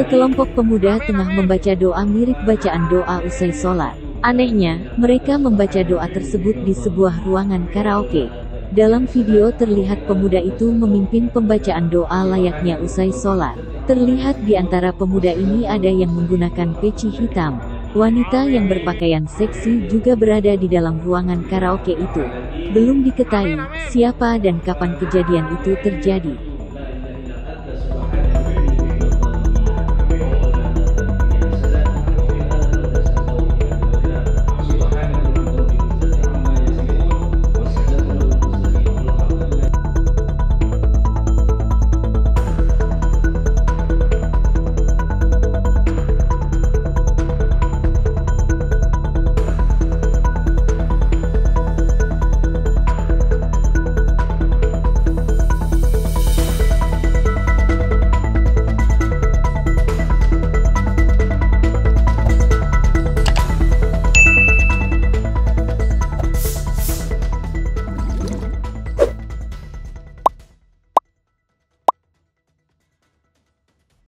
Sekelompok pemuda tengah membaca doa mirip bacaan doa usai sholat. Anehnya, mereka membaca doa tersebut di sebuah ruangan karaoke. Dalam video terlihat pemuda itu memimpin pembacaan doa layaknya usai sholat. Terlihat di antara pemuda ini ada yang menggunakan peci hitam. Wanita yang berpakaian seksi juga berada di dalam ruangan karaoke itu. Belum diketahui siapa dan kapan kejadian itu terjadi.